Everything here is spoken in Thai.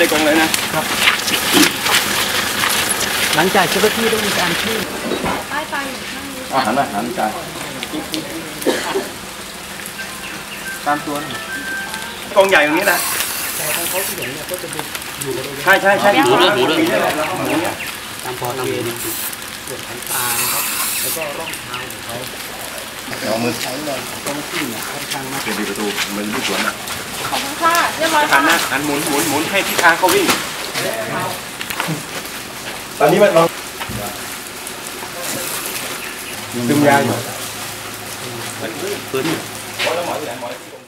ในกรงเลยนะหลังจากเจ้าหน้าที่ได้มีการช่วยป้ายไฟอยู่ข้างนี้อาหารอาหารจานตามตัวกรงใหญ่อย่างนี้นะแต่ทางเขาที่เห็นเนี่ยก็จะไปอยู่บริเวณใช่ใช่ใช่หมูเรื่องหมูเรื่เรื่อองงหมูเนี่ยตามพอตามเวรส่วนของตานะครับแล้วก็ร่องเท้าของเขา เอามือใช้แรงของเจ้าหน้าที่เนี่ยค่อนข้างมากเปิดประตูมันลูกสวนอะขอบคุณค่ะเรียบร้อยค่ะนนะหันหมุนหมุนหมุนให้ทิศทางเขาวิ่งตอนนี้มันลองดึงยาอยู่พื้นหมอแล้วหมอที่ไหนหมอ